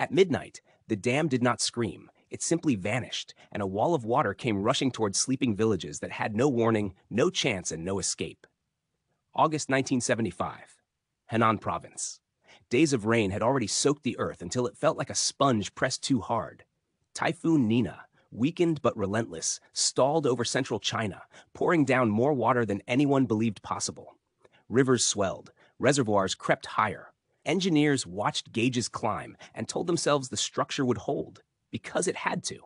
At midnight, the dam did not scream. It simply vanished, and a wall of water came rushing towards sleeping villages that had no warning, no chance, and no escape. August 1975, Henan Province. Days of rain had already soaked the earth until it felt like a sponge pressed too hard. Typhoon Nina, weakened but relentless, stalled over central China, pouring down more water than anyone believed possible. Rivers swelled, reservoirs crept higher. Engineers watched gauges climb and told themselves the structure would hold because it had to.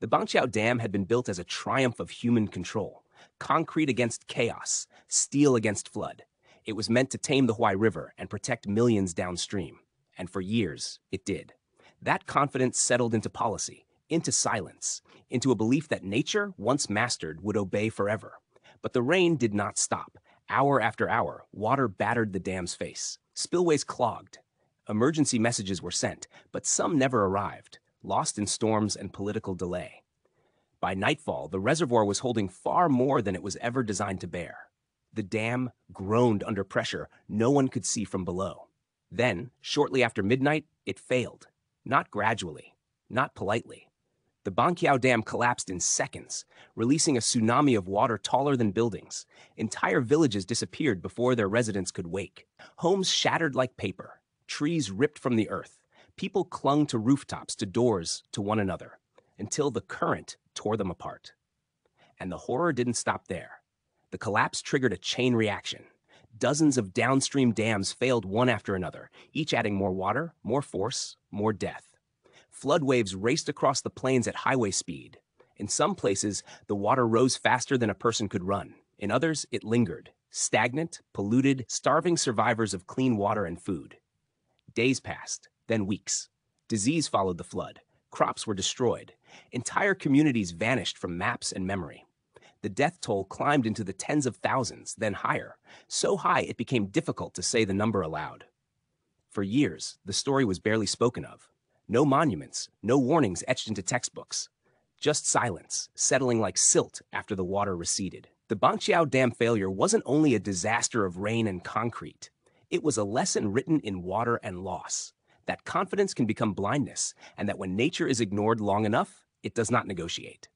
The Banqiao Dam had been built as a triumph of human control concrete against chaos, steel against flood. It was meant to tame the Huai River and protect millions downstream. And for years, it did. That confidence settled into policy, into silence, into a belief that nature, once mastered, would obey forever. But the rain did not stop. Hour after hour, water battered the dam's face. Spillways clogged. Emergency messages were sent, but some never arrived lost in storms and political delay. By nightfall, the reservoir was holding far more than it was ever designed to bear. The dam groaned under pressure no one could see from below. Then, shortly after midnight, it failed. Not gradually, not politely. The Banqiao Dam collapsed in seconds, releasing a tsunami of water taller than buildings. Entire villages disappeared before their residents could wake. Homes shattered like paper, trees ripped from the earth, people clung to rooftops, to doors, to one another, until the current tore them apart. And the horror didn't stop there. The collapse triggered a chain reaction. Dozens of downstream dams failed one after another, each adding more water, more force, more death. Flood waves raced across the plains at highway speed. In some places, the water rose faster than a person could run. In others, it lingered, stagnant, polluted, starving survivors of clean water and food. Days passed, then weeks. Disease followed the flood. Crops were destroyed. Entire communities vanished from maps and memory. The death toll climbed into the tens of thousands, then higher, so high it became difficult to say the number aloud. For years, the story was barely spoken of. No monuments, no warnings etched into textbooks. Just silence, settling like silt after the water receded. The Banqiao Dam failure wasn't only a disaster of rain and concrete. It was a lesson written in water and loss that confidence can become blindness, and that when nature is ignored long enough, it does not negotiate.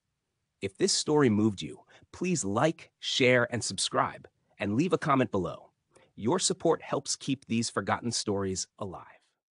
If this story moved you, please like, share, and subscribe, and leave a comment below. Your support helps keep these forgotten stories alive.